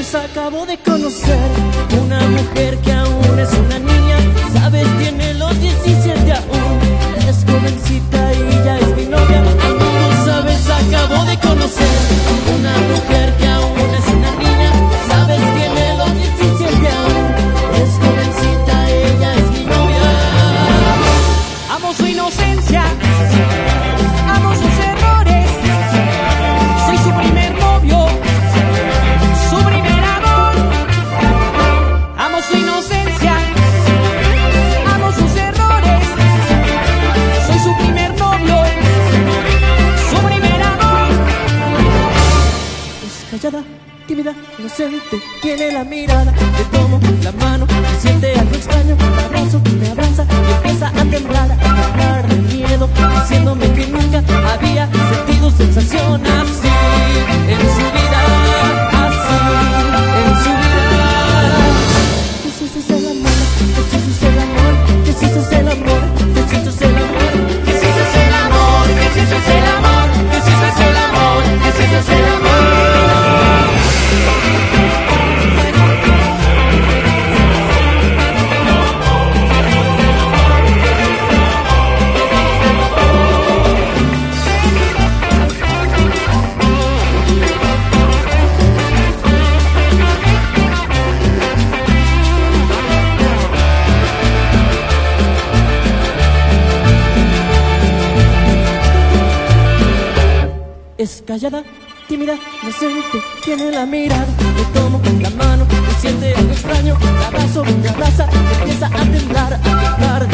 Acabo de conocer. Una mujer que aún es inocente tiene la mirada, te tomo la mano, me siente algo extraño, me abrazo, me abraza y empieza a temblar, a temblar de miedo, diciéndome que nunca había sentido sensación así en su vida, así en su vida. Jesús es el amor, Jesús es el amor, Jesús es el amor, Jesús es el amor, Jesús es el amor, Jesús es el amor, Es callada, tímida, inocente, tiene la mirada, le tomo la mano, me siente algo extraño, la abrazo, me abraza, empieza a temblar, a temblar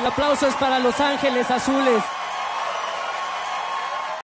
El aplauso es para Los Ángeles Azules.